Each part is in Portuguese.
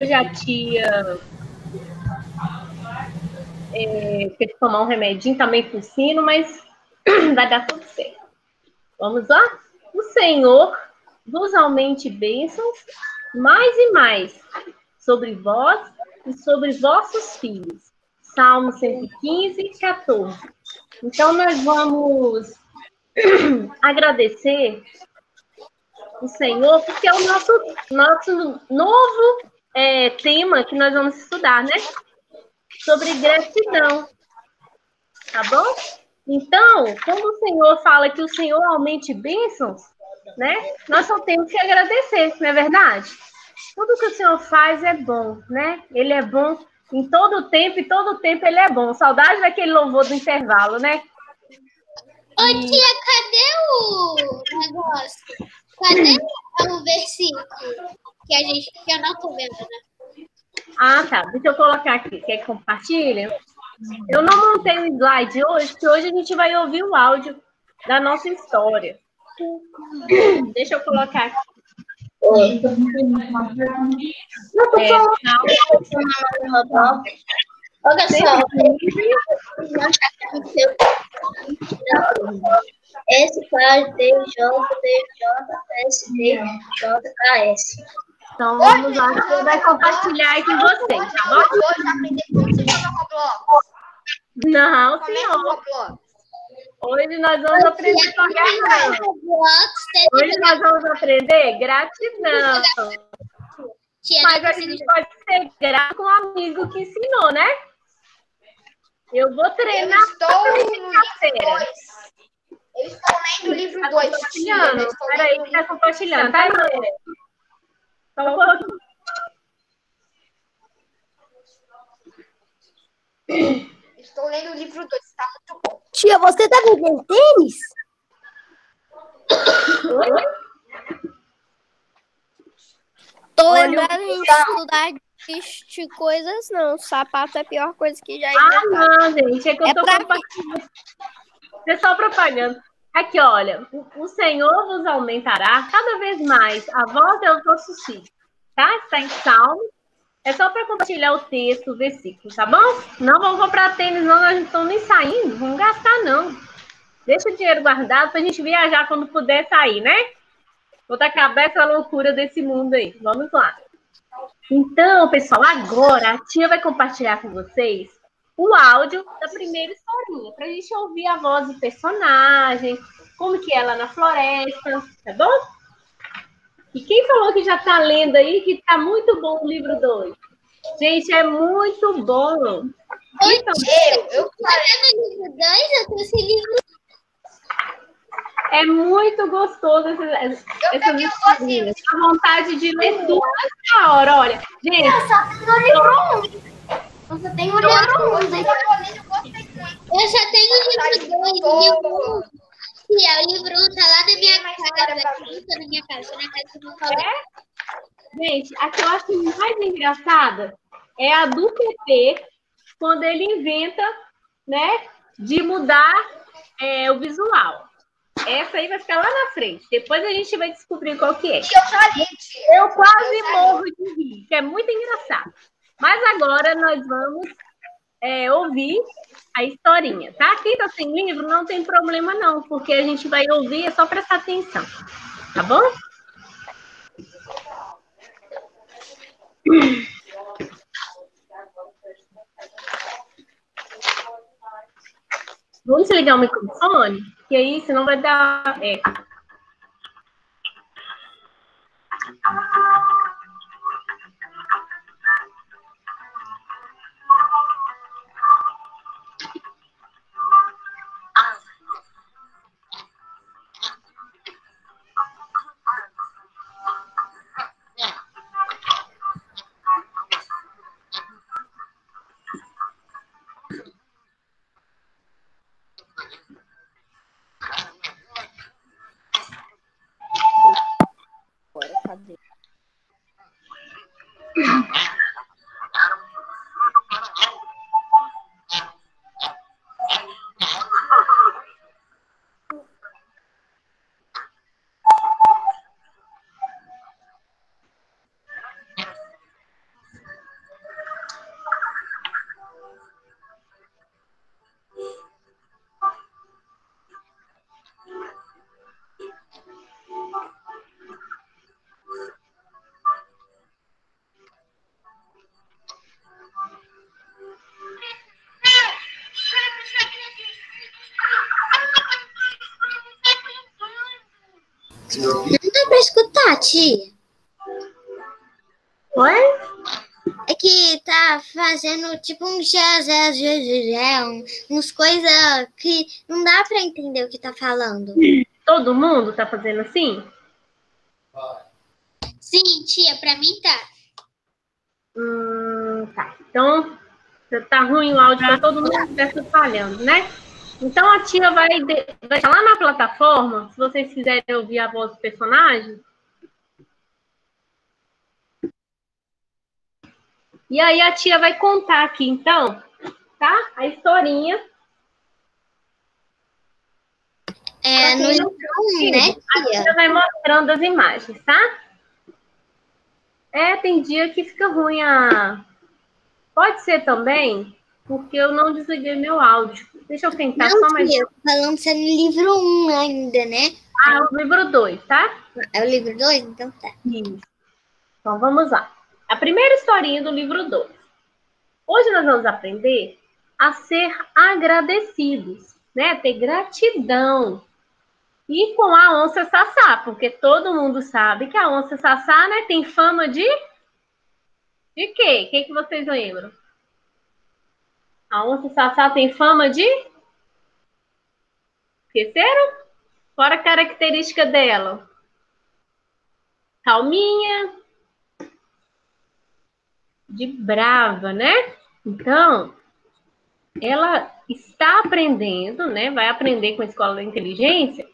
Hoje a tia é, que tomar um remedinho, meio tossindo, mas vai dar tudo certo. Vamos lá? O Senhor vos aumente bênçãos mais e mais sobre vós e sobre vossos filhos. Salmo 115, 14. Então, nós vamos agradecer o Senhor, porque é o nosso, nosso novo é, tema que nós vamos estudar, né? Sobre gratidão. Tá bom? Então, quando o Senhor fala que o Senhor aumente bênçãos, né? Nós só temos que agradecer, não é verdade? Tudo que o Senhor faz é bom, né? Ele é bom em todo tempo e todo tempo ele é bom. Saudade daquele louvor do intervalo, né? Ô tia, cadê o negócio? Cadê o versículo que a gente que eu não tô vendo, né? Ah, tá. Deixa eu colocar aqui. Quer que compartilhe? Eu não montei o slide hoje, porque hoje a gente vai ouvir o áudio da nossa história. Deixa eu colocar aqui. É, Olha só. S, K, D, J, D, J, S, D, J, K, Então vamos lá, você vai compartilhar aí com vocês, tá bom? Hoje aprender como se joga Roblox. Não, senhor. Roblox. Hoje nós vamos aprender com gratidão. Hoje nós vamos aprender gratidão. Tia, Mas a gente pode ser grato com o amigo que ensinou, né? Eu vou Eu treinar estou quinta-feira. 2. Eu estou lendo o livro Tá 2, tia. Eu compartilhando. estou Peraí, tá livro compartilhando, tá? Só pouquinho. Estou lendo o livro 2, está muito bom. Tia, você tá vendendo tênis? Tô Olha, lembrando gente estudar de coisas, não. Sapato é a pior coisa que já Ah, inventaram. não, gente, é que eu É tô compartilhando. É só propaganda. Aqui, olha, o o Senhor vos aumentará cada vez mais a voz é o vosso filho, tá? Está em Salmo. É só para compartilhar o texto, o versículo, tá bom? Não vamos comprar tênis, não, nós não estamos nem saindo, vamos gastar, não. Deixa o dinheiro guardado pra gente viajar quando puder sair, né? Vou acabar essa loucura desse mundo aí. Vamos lá. Então, pessoal, agora a tia vai compartilhar com vocês o áudio da primeira historinha, para a gente ouvir a voz do personagem, como que é lá na floresta, tá bom? E quem falou que já está lendo aí, que está muito bom o livro 2? Gente, é muito bom. Então, Eu, eu vendo o livro 2? Eu tenho esse livro. é muito gostoso esse, essas peguei o historinhas. A vontade de ler tudo nessa hora, olha. Gente, Só tem o livro 1. Você tem o livro 1. eu estou lendo, eu. Eu só tenho o livro 2. Livro 1. Tia, o livro 1 tá lá na minha casa. Gente, a que eu acho mais engraçada é a do PP, quando ele inventa, né, de mudar é, o visual. Essa aí vai ficar lá na frente. Depois a gente vai descobrir qual que é. Eu. Eu quase morro de rir, que é muito engraçado. Mas agora nós vamos é, ouvir a historinha, tá? Quem tá sem livro não tem problema não, porque a gente vai ouvir, é só prestar atenção. Tá bom? Vamos desligar o microfone, que aí senão vai dar. É. Não dá pra escutar, tia. Oi? É que tá fazendo tipo um jazz, uns coisas que não dá pra entender o que tá falando. Todo mundo tá fazendo assim? Sim, tia, pra mim tá. Hum, tá. Então, tá ruim o áudio para todo mundo que está falhando, né? Então a tia vai, de... vai estar lá na plataforma, se vocês quiserem ouvir a voz do personagem. E aí a tia vai contar aqui, então, tá? A historinha. É, no livro 1, né, A tia vai mostrando as imagens, tá? É, tem dia que fica ruim a. Pode ser também, porque eu não desliguei meu áudio. Deixa eu tentar só Não, mais. tia, falando se é no livro 1 ainda, né? Ah, é o livro 2, tá? É o livro 2? Então tá. Isso. Então vamos lá. A primeira historinha do livro 2. Hoje nós vamos aprender a ser agradecidos, né? Ter gratidão. E com a onça sassá, porque todo mundo sabe que a onça sassá, né, tem fama de de quê? O que, que vocês lembram? A onça sassá tem fama de Esqueceram? Qual a característica dela? Calminha, de brava, né? Então, ela está aprendendo, né? Vai aprender com a escola da inteligência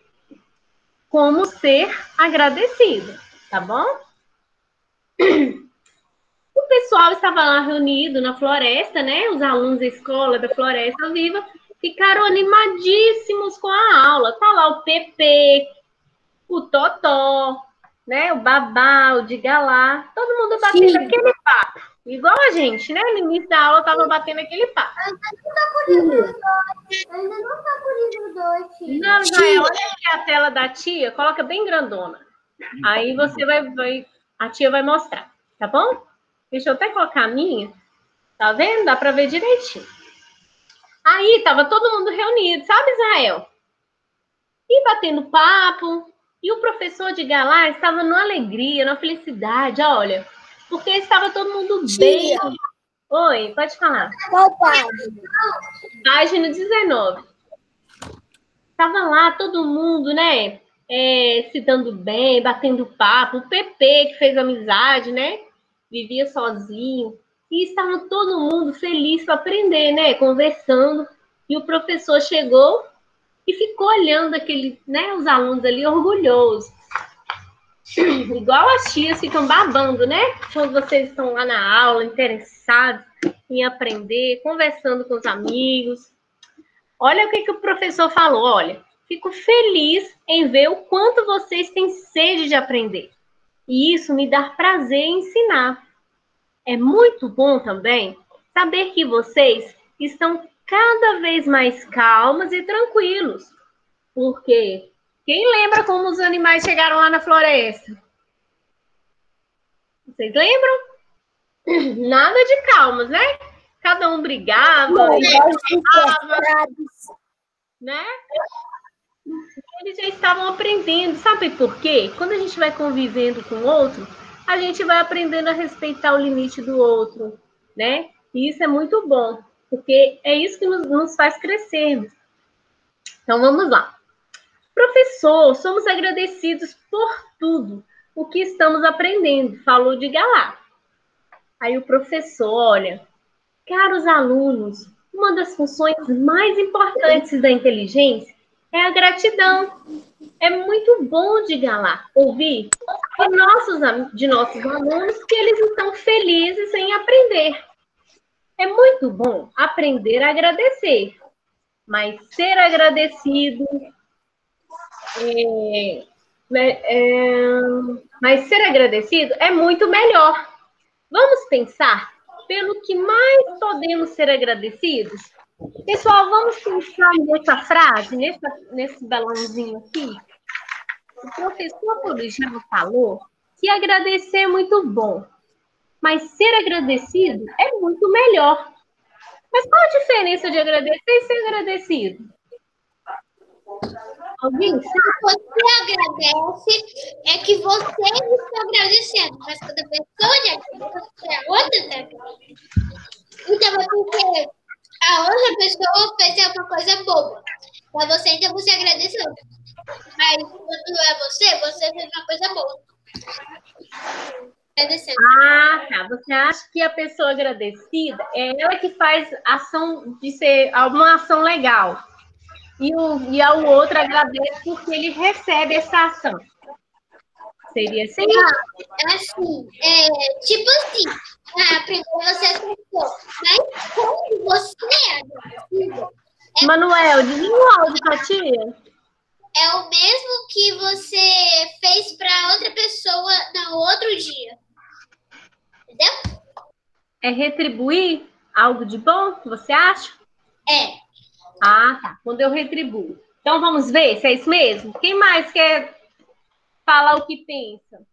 como ser agradecida, tá bom? O pessoal estava lá reunido na floresta, né? Os alunos da escola da Floresta Viva ficaram animadíssimos com a aula. Tá lá o Pepe, o Totó, né? O Babá, o Diga lá, todo mundo batendo Sim. aquele papo. Igual a gente, né? No início da aula tava batendo aquele papo. Ainda não tá com o livro 2, tia. Não, Israel, olha aqui a tela da tia, coloca bem grandona. Aí você vai, vai, a tia vai mostrar, tá bom? Deixa eu até colocar a minha. Tá vendo? Dá para ver direitinho. Aí tava todo mundo reunido, sabe, Israel? E batendo papo. E o professor de Galá estava numa alegria, numa felicidade, olha. Porque estava todo mundo bem. Oi, pode falar. Qual página? Página 19. Tava lá todo mundo, né? É, se dando bem, batendo papo. O PP que fez amizade, né? Vivia sozinho. E estava todo mundo feliz para aprender, né? Conversando. E o professor chegou e ficou olhando aquele, né? Os alunos ali orgulhosos. Igual as tias ficam babando, né? Quando vocês estão lá na aula, interessados em aprender, conversando com os amigos. Olha o que, que o professor falou. Olha, fico feliz em ver o quanto vocês têm sede de aprender. E isso me dá prazer em ensinar. É muito bom também saber que vocês estão cada vez mais calmas e tranquilos. Porque quem lembra como os animais chegaram lá na floresta? Vocês lembram? Nada de calmas, né? Cada um brigava, né? Eles já estavam aprendendo, sabe por quê? Quando a gente vai convivendo com o outro, a gente vai aprendendo a respeitar o limite do outro, né? E isso é muito bom, porque é isso que nos, nos faz crescermos. Então vamos lá. Professor, somos agradecidos por tudo o que estamos aprendendo, falou de Galá. Aí o professor, olha, caros alunos, uma das funções mais importantes da inteligência é a gratidão. É muito bom de Galá ouvir de nossos, de nossos alunos que eles estão felizes em aprender. É muito bom aprender a agradecer, mas ser agradecido é, né, é, mas ser agradecido é muito melhor. Vamos pensar pelo que mais podemos ser agradecidos? Pessoal, vamos pensar nessa frase, nessa, nesse balãozinho aqui. O professor Corujano falou que agradecer é muito bom, mas ser agradecido é muito melhor. Mas qual a diferença de agradecer e ser agradecido? Alguém sabe? Você agradece, é que você está agradecendo, mas quando a pessoa agradece, a outra está. Então é porque a outra pessoa fez uma coisa boa para você, então você agradeceu. Mas quando é você, você fez uma coisa boa. Agradecendo. Ah, tá. Você acha que a pessoa agradecida é ela que faz ação de ser alguma ação legal. E, o, e ao outro agradece porque ele recebe essa ação. Seria assim? Assim, é, tipo assim, ah, primeiro você acertou, mas quando você é Manuel, diz um áudio pra tia. é o mesmo que você fez para outra pessoa no outro dia. Entendeu? É retribuir algo de bom, você acha? É. Ah, tá. Quando eu retribuo. Então vamos ver se é isso mesmo? Quem mais quer falar o que pensa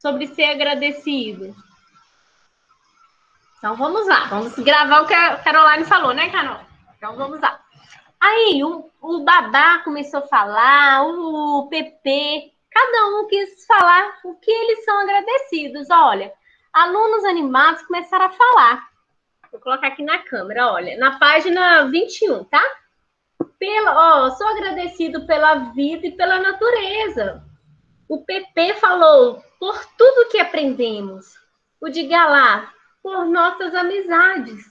sobre ser agradecido? Então vamos lá, vamos gravar o que a Caroline falou, né, Carol? Então vamos lá. Aí o, o Babá começou a falar, o PP, cada um quis falar o que eles são agradecidos. Olha, alunos animados começaram a falar. Vou colocar aqui na câmera, olha, na página 21, tá? Pela, ó, sou agradecido pela vida e pela natureza. O PP falou por tudo que aprendemos. O de Galá, por nossas amizades.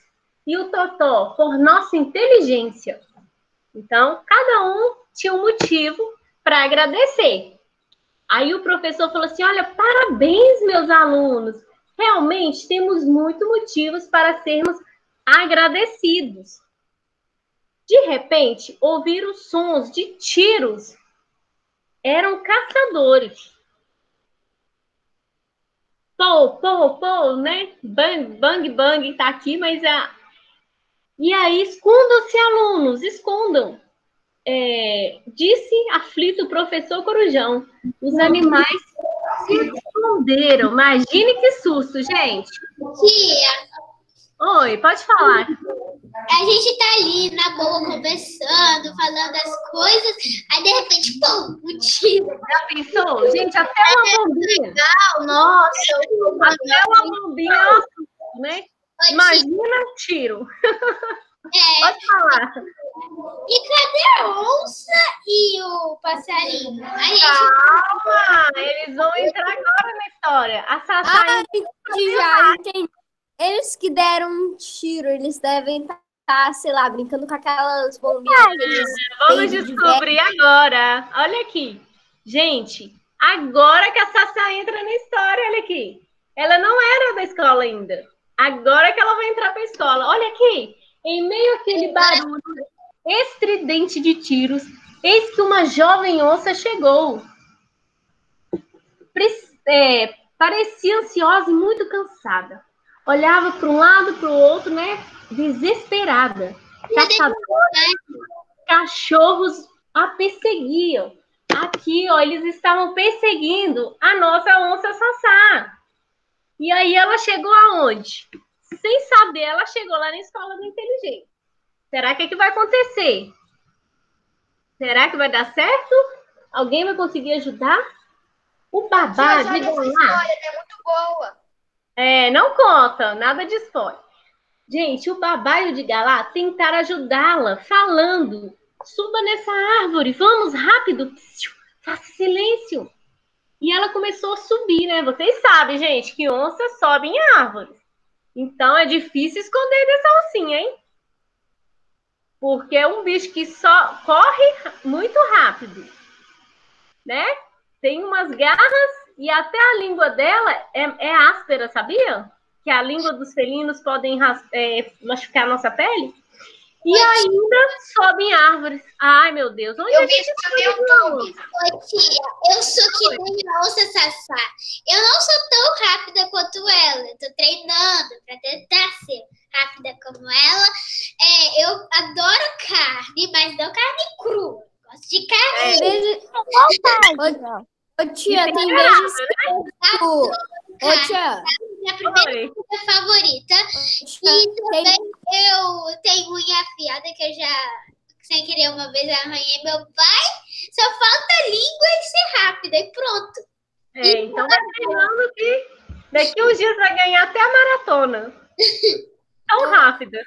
E o Totó, por nossa inteligência. Então, cada um tinha um motivo para agradecer. Aí o professor falou assim: Olha, parabéns, meus alunos. Realmente temos muitos motivos para sermos agradecidos. De repente, ouviram sons de tiros. Eram caçadores. Pô, pô, pô, né? Bang, bang, bang, tá aqui, mas a. E aí, escondam-se, alunos, escondam. É, disse aflito o professor Corujão. Os animais se esconderam. Imagine que susto, gente. Tia, Oi, pode falar. a gente tá ali na boa conversando, falando as coisas, aí de repente, pum, um tiro. Já pensou? Gente, até uma bombinha. Ah, nossa, Até uma bombinha, é né? Imagina um tiro. É, Pode falar. e cadê a onça e o passarinho? A gente Calma, eles vão entrar agora na história. A Sassá Ah, entendi, já entendi. Eles que deram um tiro, eles devem estar, sei lá, brincando com aquelas bombinhas. aqueles Vamos baby de descobrir agora. Olha aqui. Gente, agora que a Sassá entra na história, olha aqui. Ela não era da escola ainda. Agora que ela vai entrar para a escola. Olha aqui. Em meio àquele barulho estridente de tiros, eis que uma jovem onça chegou. Pre- é, parecia ansiosa e muito cansada. Olhava para um lado, para o outro, né? Desesperada. Caçadores, cachorros a perseguiam. Aqui, ó, eles estavam perseguindo a nossa onça Sassá. E aí ela chegou aonde? Sem saber, ela chegou lá na escola do inteligente. Será que é que vai acontecer? Será que vai dar certo? Alguém vai conseguir ajudar? O babá, diga essa lá. história, é muito boa. É, não conta, nada de spoiler. Gente, o babá e o de Galá tentaram ajudá-la, falando: suba nessa árvore, vamos rápido, faça silêncio. E ela começou a subir, né? Vocês sabem, gente, que onça sobe em árvores. Então é difícil esconder dessa oncinha, hein? Porque é um bicho que só corre muito rápido, né? Tem umas garras e até a língua dela é, é áspera, sabia? Que a língua dos felinos podem é, machucar a nossa pele. E ainda sobe em árvores. Ai, meu Deus. Onde Eu no sobe YouTube. Oi, tia, eu sou que nem a onça Sassá. Eu não sou tão rápida quanto ela. Eu tô treinando pra tentar ser rápida como ela. É, eu adoro carne, mas não carne crua. Gosto de carne. Vezes... Ô, tia, tem vezes que o... Ô, tia, Minha primeira Oi. comida favorita. E tem... também eu tenho unha afiada que eu já, sem querer, uma vez arranhei meu pai. Só falta língua e ser rápida e pronto. É, então vai treinando que daqui uns dias vai ganhar até a maratona. Tão rápida.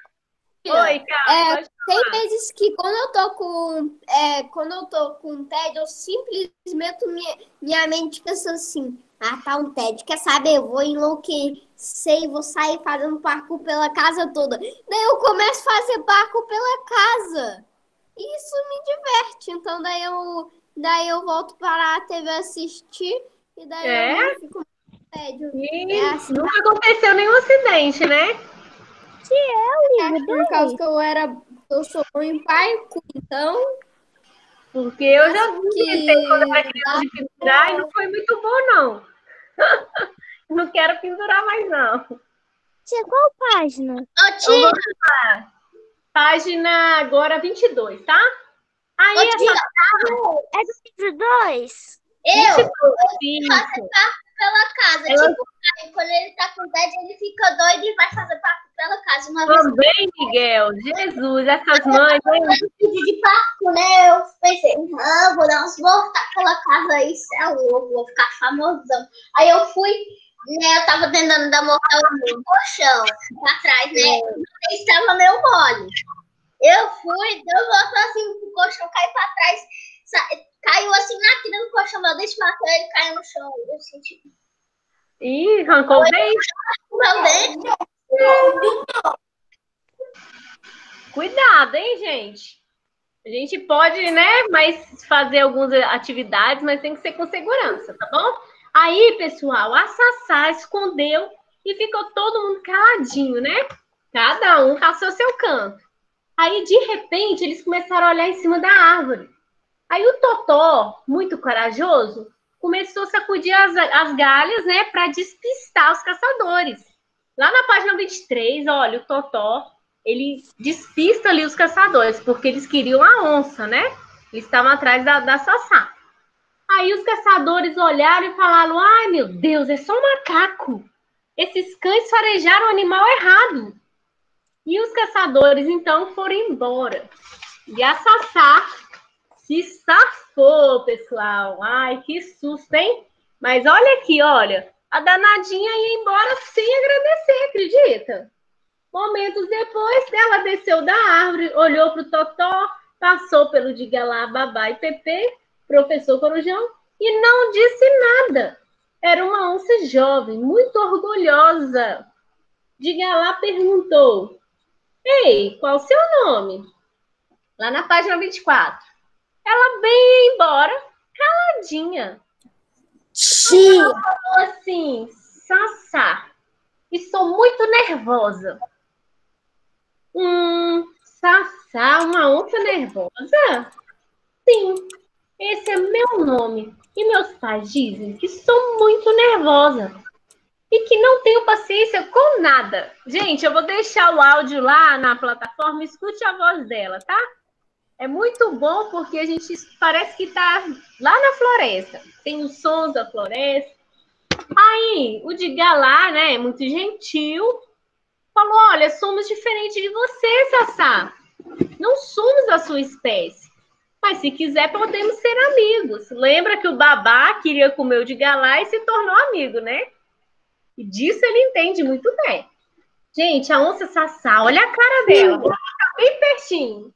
Oi, cara. É, Tem vezes que quando eu tô com. É, quando eu tô com TED, eu simplesmente minha, minha mente pensa assim, ah, tá um TED, quer saber? Eu vou enlouquecer e vou sair fazendo parkour pela casa toda. Daí eu começo a fazer parkour pela casa. E isso me diverte. Então daí eu, daí eu volto para a TV assistir e daí É? eu fico no tédio. E É assim. nunca aconteceu nenhum acidente, né? É, por causa que eu era. Eu sou em parkour, então. Porque eu já Acho que quando eu era criança de pendurar e não foi muito bom, não. não quero pendurar mais, não. Tia, qual página? Ô, Eu tia, vou lá. Página agora 22, tá? Aí ô, essa tia, É do livro 2? eu 22, faço isso. Pela casa. Ela- Tipo, aí, quando ele tá com TED, ele fica doido e vai fazer parto pela casa. Uma vez Também, Miguel. Jesus, essas mães, hein? eu pedi de parto, né? Eu pensei, não, vou dar uns voltar pela casa aí, cê é louco, vou ficar famosão. Aí eu fui, né? Eu tava tentando dar mortal no colchão pra trás, né? Ele estava meio mole. Eu fui, deu volta assim pro colchão, caiu pra trás, caiu assim na quina do colchão, meu dente bateu, ele caiu no chão. Eu senti Ih, arrancou o dente. meu dente. Cuidado, hein, gente? A gente pode, né, mas fazer algumas atividades, mas tem que ser com segurança, tá bom? Aí, pessoal, a Sassá escondeu e ficou todo mundo caladinho, né? Cada um caçou seu canto. Aí, de repente, eles começaram a olhar em cima da árvore. Aí o Totó, muito corajoso, começou a sacudir as, as galhas, né, para despistar os caçadores. Lá na página 23, olha, o Totó, ele despista ali os caçadores, porque eles queriam a onça, né? Eles estavam atrás da, da Sassá. Aí os caçadores olharam e falaram: ai meu Deus, é só um macaco. Esses cães farejaram o animal errado. E os caçadores então foram embora. E a Sassá se safou, pessoal. Ai, que susto, hein? Mas olha aqui, olha. A danadinha ia embora sem agradecer, acredita? Momentos depois, ela desceu da árvore, olhou para o Totó, passou pelo Digalá, Babá e Pepe, professor Corujão, e não disse nada. Era uma onça jovem, muito orgulhosa. Digalá perguntou: Ei, qual o seu nome? Lá na página 24. Ela bem embora, caladinha. Tia! Falou assim: Sassá, estou muito nervosa. Hum, Sassá, uma onça nervosa? Sim, esse é meu nome. E meus pais dizem que sou muito nervosa e que não tenho paciência com nada. Gente, eu vou deixar o áudio lá na plataforma, escute a voz dela, tá? É muito bom porque a gente parece que tá lá na floresta. Tem os sons da floresta. Aí, o Diga lá, né, muito gentil, falou: Olha, somos diferentes de você, Sassá. Não somos da sua espécie. Mas se quiser, podemos ser amigos. Lembra que o babá queria comer o Diga lá e se tornou amigo, né? E disso ele entende muito bem. Gente, a onça Sassá, olha a cara dela. Ficar bem pertinho.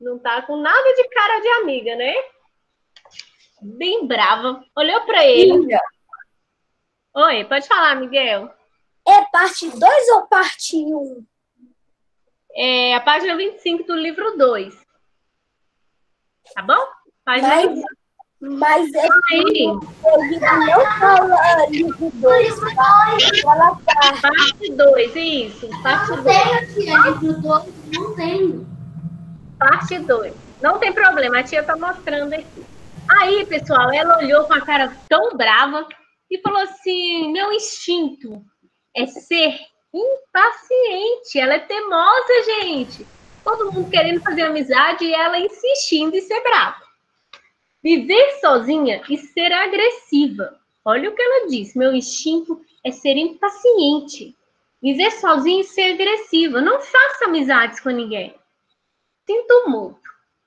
Não tá com nada de cara de amiga, né? Bem brava. Olhou para ele. Oi, pode falar, Miguel. É parte 2 ou parte 1? Um? É a página 25 do livro 2. Tá bom? Página Mas, 25. mas é que não fala livro 2, fala parte. parte 2, isso. Parte 2. Tenho, tia, livro todo, não tenho. Parte 2. Não tem problema, a tia tá mostrando aqui. Aí, pessoal, ela olhou com a cara tão brava e falou assim: meu instinto é ser impaciente. Ela é teimosa, gente. Todo mundo querendo fazer amizade e ela insistindo em ser brava. Viver sozinha e ser agressiva. Olha o que ela disse: meu instinto é ser impaciente. Viver sozinha e ser agressiva. Não faça amizades com ninguém. Sinto muito.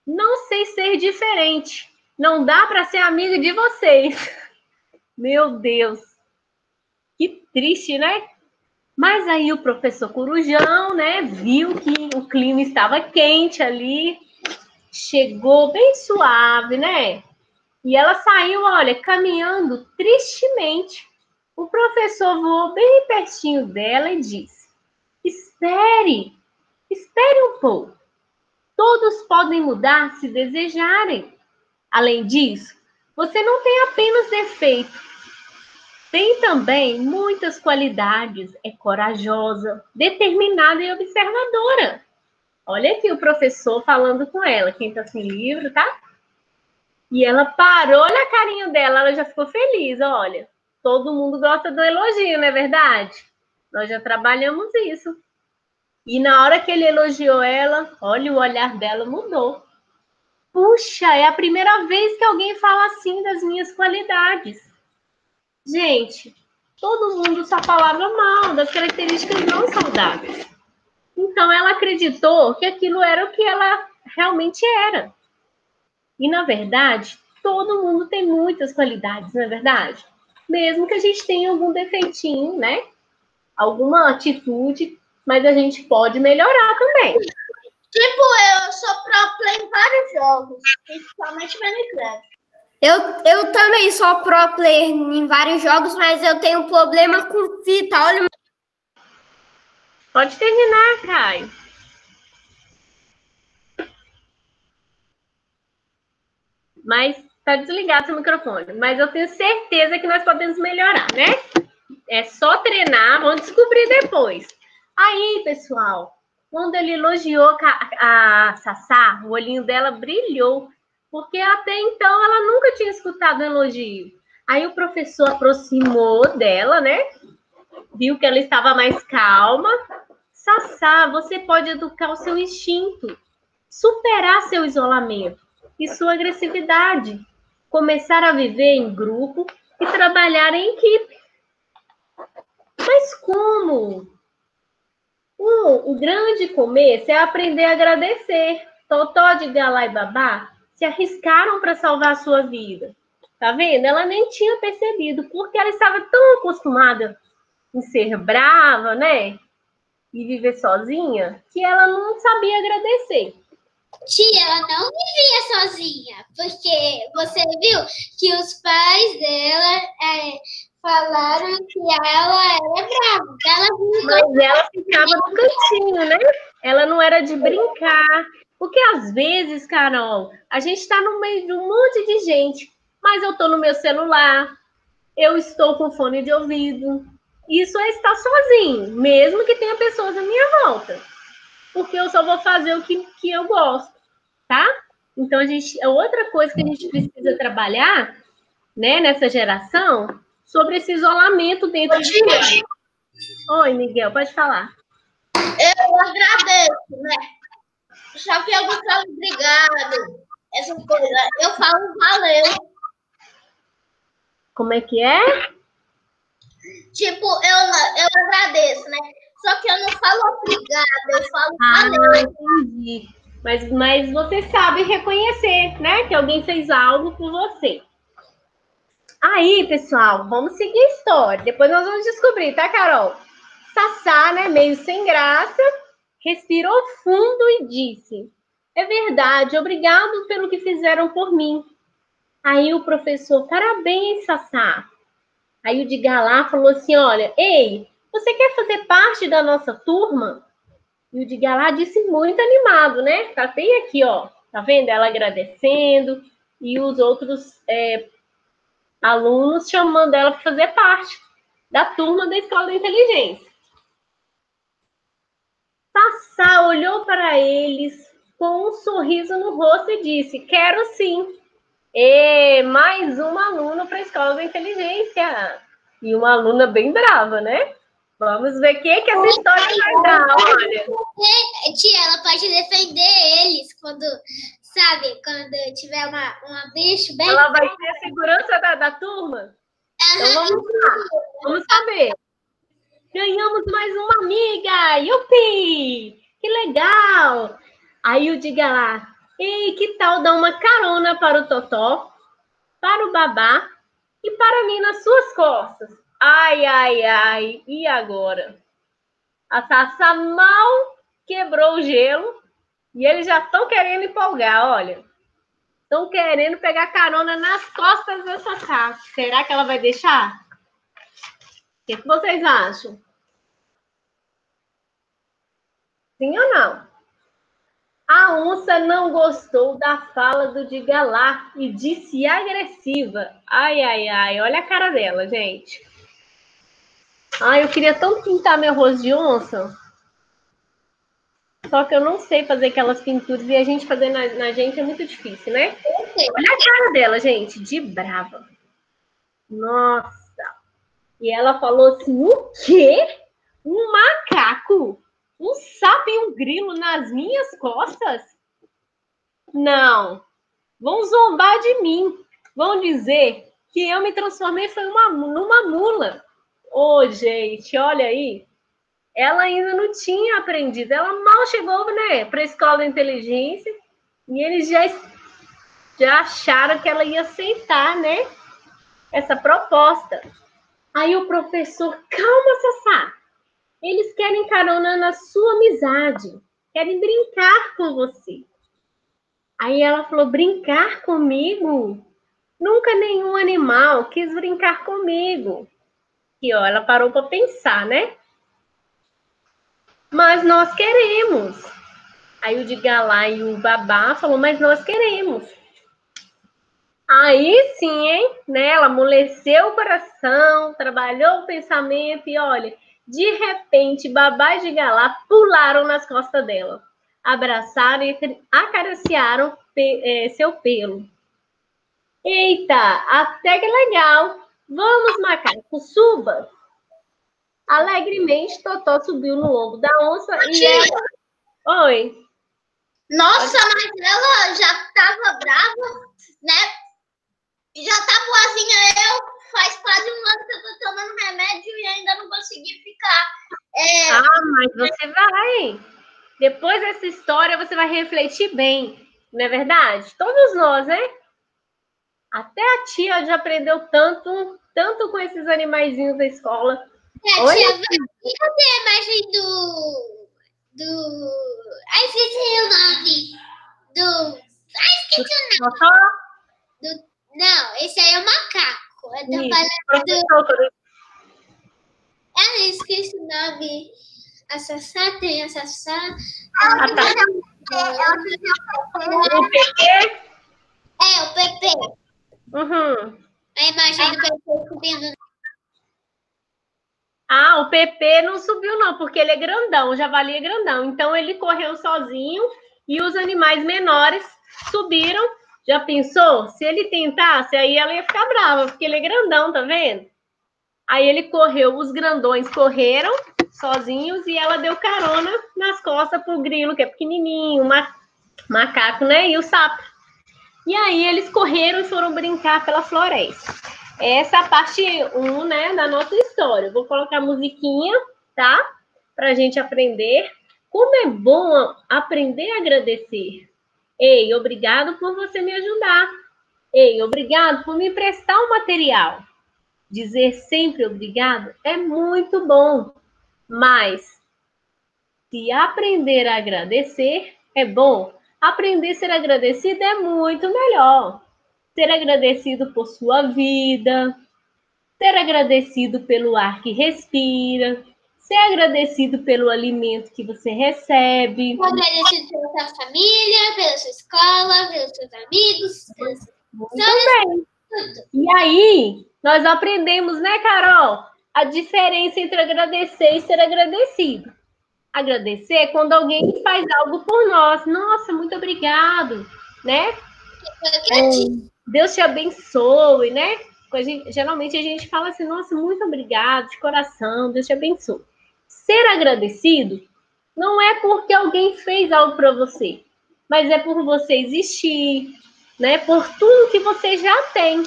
Não sei ser diferente. Não dá para ser amiga de vocês. Meu Deus. Que triste, né? Mas aí o professor Corujão, né, viu que o clima estava quente ali, chegou bem suave, né? E ela saiu, olha, caminhando tristemente. O professor voou bem pertinho dela e disse: Espere, espere um pouco. Todos podem mudar se desejarem. Além disso, você não tem apenas defeito, tem também muitas qualidades. É corajosa, determinada e observadora. Olha aqui o professor falando com ela. Quem está sem livro, tá? E ela parou, olha a carinha dela, ela já ficou feliz, olha. Todo mundo gosta do elogio, não é verdade? Nós já trabalhamos isso. E na hora que ele elogiou ela, olha, o olhar dela mudou. Puxa, é a primeira vez que alguém fala assim das minhas qualidades. Gente, todo mundo só falava mal das características não saudáveis. Então ela acreditou que aquilo era o que ela realmente era. E na verdade, todo mundo tem muitas qualidades, não é verdade? Mesmo que a gente tenha algum defeitinho, né? Alguma atitude, mas a gente pode melhorar também. Tipo, eu sou pro play em vários jogos, principalmente Minecraft. Eu, eu também sou pro player em vários jogos, mas eu tenho problema com fita. Olha. Pode terminar, Caio. Mas tá desligado seu microfone. Mas eu tenho certeza que nós podemos melhorar, né? É só treinar, vamos descobrir depois. Aí, pessoal, quando ele elogiou a, a Sassá, o olhinho dela brilhou, porque até então ela nunca tinha escutado um elogio. Aí o professor aproximou dela, né? Viu que ela estava mais calma. Sassá, você pode educar o seu instinto, superar seu isolamento e sua agressividade, começar a viver em grupo e trabalhar em equipe. Mas como? Um, o grande começo é aprender a agradecer. Totó de Galá e Babá se arriscaram para salvar a sua vida. Tá vendo? Ela nem tinha percebido, porque ela estava tão acostumada em ser brava, né? E viver sozinha, que ela não sabia agradecer. Tia, ela não vivia sozinha, porque você viu que os pais dela é, falaram que ela era brava. Ela Mas ela ficava no cantinho, né? Ela não era de brincar. Porque às vezes, Carol, a gente está no meio de um monte de gente, mas eu estou no meu celular, eu estou com fone de ouvido. Isso é estar sozinho, mesmo que tenha pessoas à minha volta. Porque eu só vou fazer o que, que eu gosto, tá? Então, a gente, é outra coisa que a gente precisa trabalhar, né, nessa geração, sobre esse isolamento dentro de casa. Oi, Miguel, pode falar. Eu agradeço, né? Só que eu não falo obrigado. Essa coisa. Eu falo valeu. Como é que é? Tipo, eu, eu agradeço, né? Só que eu não falo obrigado, eu falo Ah, valeu. entendi. Mas, mas você sabe reconhecer, né? Que alguém fez algo por você. Aí, pessoal, vamos seguir a história. Depois nós vamos descobrir, tá, Carol? Sassá, né, meio sem graça, respirou fundo e disse: É verdade, obrigado pelo que fizeram por mim. Aí o professor, parabéns, Sassá. Aí o de Galá falou assim: Olha, ei, você quer fazer parte da nossa turma? E o de Galá disse muito animado, né? Tá bem aqui, ó. Tá vendo? Ela agradecendo e os outros é, alunos chamando ela para fazer parte da turma da Escola da Inteligência. Sassá olhou para eles com um sorriso no rosto e disse: Quero sim. E mais um aluno para a Escola da Inteligência. E uma aluna bem brava, né? Vamos ver o que, que essa história vai dar, olha. Tia, ela pode defender eles quando, sabe, quando tiver uma, uma bicho bem. Ela vai ser a segurança da, da turma? Então vamos lá, vamos saber. Ganhamos mais uma amiga! Yupi! Que legal! Aí o diga lá, E que tal dar uma carona para o Totó, para o Babá e para mim nas suas costas? Ai, ai, ai, e agora? A Sassá mal quebrou o gelo e eles já estão querendo empolgar, olha. Estão querendo pegar carona nas costas da Sassá. Será que ela vai deixar? O que, que vocês acham? Sim ou não? A onça não gostou da fala do Digalá e disse agressiva. Ai, ai, ai, olha a cara dela, gente. Ai, eu queria tanto pintar meu rosto de onça. Só que eu não sei fazer aquelas pinturas e a gente fazer na, na gente é muito difícil, né? Olha a cara dela, gente, de brava. Nossa. E ela falou assim: o quê? Um macaco? Um sapo e um grilo nas minhas costas? Não. Vão zombar de mim. Vão dizer que eu me transformei foi uma, numa mula. Ô, oh, gente, olha aí. Ela ainda não tinha aprendido. Ela mal chegou né, para a escola de inteligência e eles já, já acharam que ela ia aceitar né, essa proposta. Aí o professor, calma, Sassá. Eles querem carona na sua amizade. Querem brincar com você. Aí ela falou: brincar comigo? Nunca nenhum animal quis brincar comigo. E ó, ela parou para pensar, né? Mas nós queremos. Aí o de Galá e o Babá falou: mas nós queremos. Aí sim, hein? Né? Ela amoleceu o coração, trabalhou o pensamento e olha, de repente, Babá e Galá pularam nas costas dela, abraçaram e acariciaram é, seu pelo. Eita, até que legal! Vamos, macaco, suba! Alegremente, Totó subiu no lombo da onça e ela... Oi. Nossa, mas ela já estava brava, né? Já tá boazinha eu, faz quase um ano que eu tô tomando remédio e ainda não consegui ficar. É... Ah, mas você vai. Depois dessa história, você vai refletir bem, não é verdade? Todos nós, né? Até a tia já aprendeu tanto, tanto com esses animaizinhos da escola. É, Olha tia, vai... cadê a imagem do. Do. Ai, esqueci o nome. Do. Ai, esqueci o nome. Do não, esse aí é o macaco. Eu tô falando do... Eu esqueci o nome. A Sassá tem a Sassá. Ah, tá. O PP? É, o PP. Uhum. A imagem do PP subindo. Ah, o PP não subiu, não, porque ele é grandão, o javali é grandão. Então ele correu sozinho e os animais menores subiram já pensou? Se ele tentasse, aí ela ia ficar brava, porque ele é grandão, tá vendo? Aí ele correu, os grandões correram sozinhos e ela deu carona nas costas pro grilo, que é pequenininho, ma macaco, né? E o sapo. E aí eles correram e foram brincar pela floresta. Essa parte 1, um, né, da nossa história. vou colocar a musiquinha, tá? Pra gente aprender. Como é bom aprender a agradecer. Ei, obrigado por você me ajudar. Ei, obrigado por me emprestar o material. Dizer sempre obrigado é muito bom, mas se aprender a agradecer é bom, aprender a ser agradecido é muito melhor. Ser agradecido por sua vida, ser agradecido pelo ar que respira, ser agradecido pelo alimento que você recebe. Agradecido pela sua família, pela sua escola, pelos seus amigos. Pelos... Muito bem. E aí, nós aprendemos, né, Carol? A diferença entre agradecer e ser agradecido. Agradecer é quando alguém faz algo por nós. Nossa, muito obrigado, né? É, Deus te abençoe, né? Geralmente a gente fala assim, nossa, muito obrigado, de coração, Deus te abençoe. Ser agradecido não é porque alguém fez algo para você, mas é por você existir, né? Por tudo que você já tem.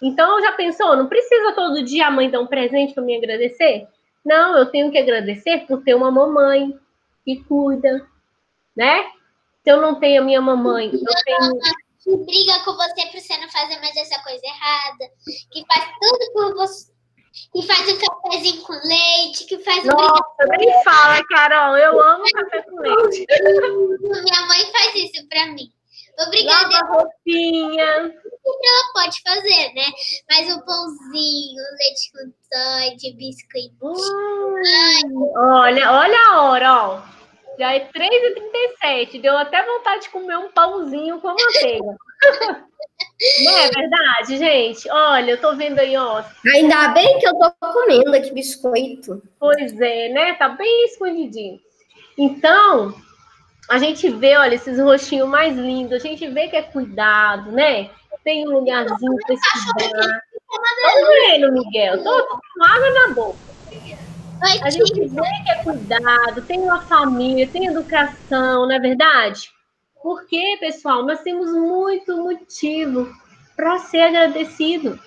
Então, já pensou? Não precisa todo dia a mãe dar um presente para me agradecer? Não, eu tenho que agradecer por ter uma mamãe que cuida, né? se eu não tenho a minha mamãe, eu tenho que briga com você por você não fazer mais essa coisa errada, que faz tudo por você, que faz um cafezinho com leite, que faz um Nossa, nem fala, Carol. Eu amo café com leite. Minha mãe faz isso pra mim. O brigadeiro Lava a roupinha. ela pode fazer, né? Mas o pãozinho, o leite com Todd, biscoito. Hum, olha, olha a hora, ó. Já é 3h37. Deu até vontade de comer um pãozinho com manteiga. Não é verdade, gente? Olha, eu tô vendo aí, ó. Ainda bem que eu tô comendo aqui biscoito. Pois é, né? Tá bem escondidinho. Então, a gente vê, olha, esses rostinhos mais lindos. A gente vê que é cuidado, né? Tem um lugarzinho pra estudar. Tô vendo, Miguel. Tô com água na boca. A gente vê que é cuidado, tem uma família, tem educação, não é verdade? Porque, pessoal, nós temos muito motivo para ser agradecido.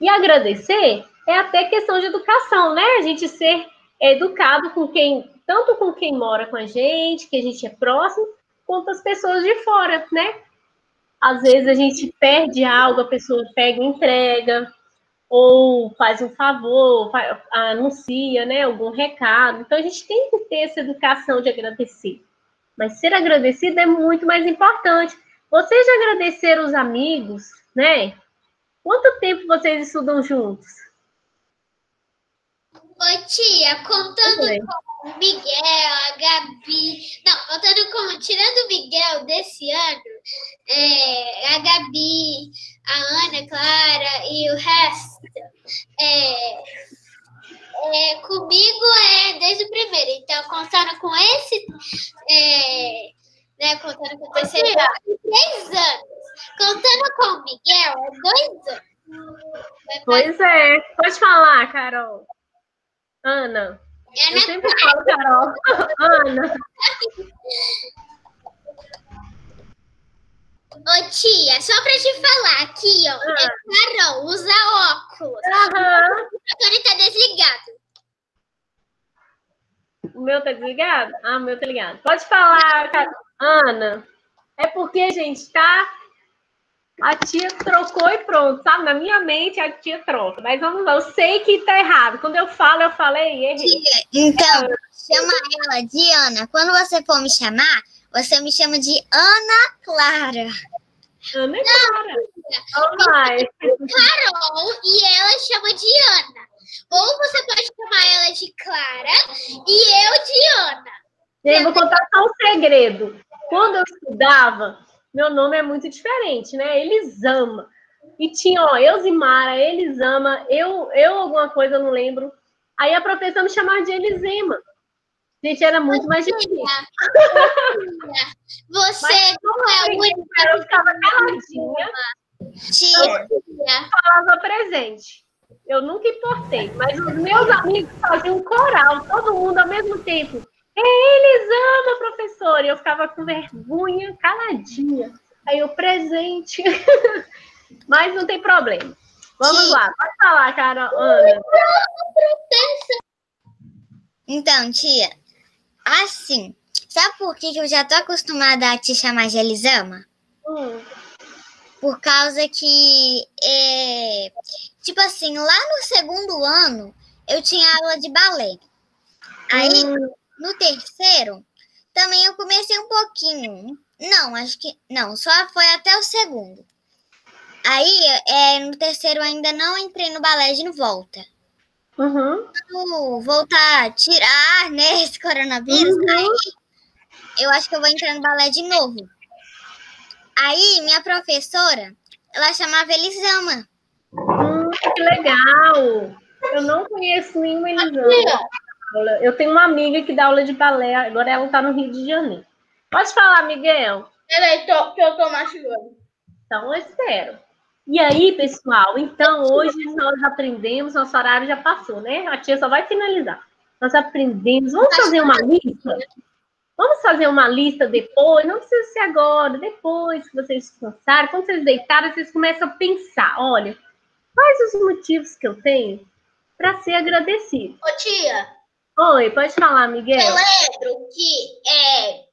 E agradecer é até questão de educação, né? A gente ser educado com quem, tanto com quem mora com a gente, que a gente é próximo, quanto as pessoas de fora, né? Às vezes a gente perde algo, a pessoa pega e entrega, ou faz um favor, fa- anuncia, né, algum recado. Então a gente tem que ter essa educação de agradecer. Mas ser agradecido é muito mais importante. Vocês já agradeceram os amigos, né? Quanto tempo vocês estudam juntos? Oi, tia, contando Oi. O Miguel, a Gabi. Não, contando com. Tirando o Miguel desse ano, é, a Gabi, a Ana Clara e o resto. É, é, comigo é desde o primeiro. Então, contando com esse. É, né, contando com o terceiro ano, três anos. Contando com o Miguel, é dois anos. Pois é. Pode falar, Carol. Ana. Eu sempre falo, Carol. Ana. Ô tia, só pra te falar aqui, ó. Ah. É Carol, usa óculos. Aham. O microfone tá desligado. O meu tá desligado? Ah, o meu tá ligado. Pode falar, Carol. Ana. É porque, gente, tá. A tia trocou e pronto, sabe? Na minha mente a tia troca. Mas vamos lá, eu sei que tá errado. Quando eu falo, eu falei, errei. Então, chama ela de Ana. Quando você for me chamar, você me chama de Ana Clara. Ana é Clara. Vamos lá. Carol e ela chama de Ana. Ou você pode chamar ela de Clara e eu de Ana. Eu vou contar só um segredo. Quando eu estudava, meu nome é muito diferente, né? Elisama. E tinha, ó, Elzimara, Elisama, eu, eu alguma coisa, eu não lembro. Aí a professora me chamava de Elisema. Gente, era muito mais difícil. Tia, Você não é o único Eu ficava caladinha, Tia, tia. falava presente. Eu nunca importei, mas os meus amigos faziam coral, todo mundo ao mesmo tempo. Eles amam, professor. E eu ficava com vergonha, caladinha. Aí eu presente. mas não tem problema. Vamos Sim. lá, pode falar, cara, Ana. então, tia, assim, sabe por que que eu já tô acostumada a te chamar de Elisama? Hum, Por causa que, é, tipo assim, lá no segundo ano, eu tinha aula de balé. Aí, hum, no terceiro, também eu comecei um pouquinho. Não, acho que. Não, só foi até o segundo. Aí, é, no terceiro, ainda não entrei no balé de volta. uhum. Quando voltar a tirar, né, esse coronavírus, Uhum. aí eu acho que eu vou entrar no balé de novo. Aí, minha professora, ela chamava Elisama. Hum, que legal! Eu não conheço nenhuma Elisama. Eu tenho uma amiga que dá aula de balé, agora ela tá no Rio de Janeiro. Pode falar, Miguel. Peraí, tô, que eu tô mastigando. Então, eu espero. E aí, pessoal, então hoje nós aprendemos, nosso horário já passou, né? A tia só vai finalizar. Nós aprendemos, vamos fazer uma lista? Vamos fazer uma lista depois, não precisa ser agora, depois que vocês descansarem, quando vocês deitarem, vocês começam a pensar, olha, quais os motivos que eu tenho para ser agradecido? Ô tia, Oi, pode falar, Miguel. eu lembro que é,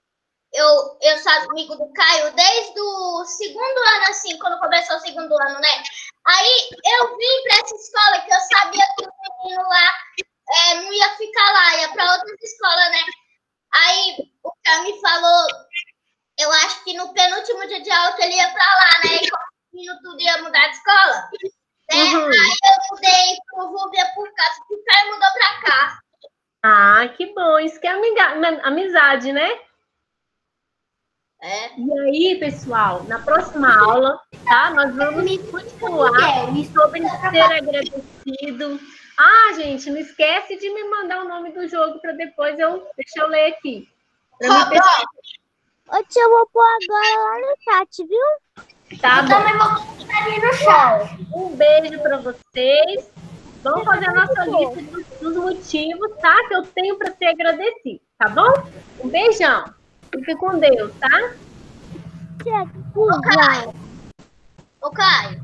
eu, eu sou amigo do Caio desde o segundo ano, assim, quando começou o segundo ano, né? Aí eu vim para essa escola que eu sabia que o menino lá é, não ia ficar lá, ia para outras escolas, né? Aí o Caio me falou, eu acho que no penúltimo dia de aula ele ia para lá, né? E como o menino tudo ia mudar de escola, né? Uhum. Aí eu mudei pro Rubia por causa que o Caio mudou para cá. Ah, que bom. Isso que é amiga- amizade, né? É. E aí, pessoal, na próxima aula, tá? Nós vamos continuar sobre ser agradecido. Ah, gente, não esquece de me mandar o nome do jogo para depois eu deixa eu ler aqui. Pra me pesquisar, Ô, tia, eu vou pôr agora lá no chat, viu? tá Eu bom? também vou botar ali no chat. Um beijo para vocês. Vamos fazer a nossa lista dos, dos motivos, tá? Que eu tenho para ser agradecido, tá bom? Um beijão. Fique com Deus, tá? Ô, Caio. Ô, Caio.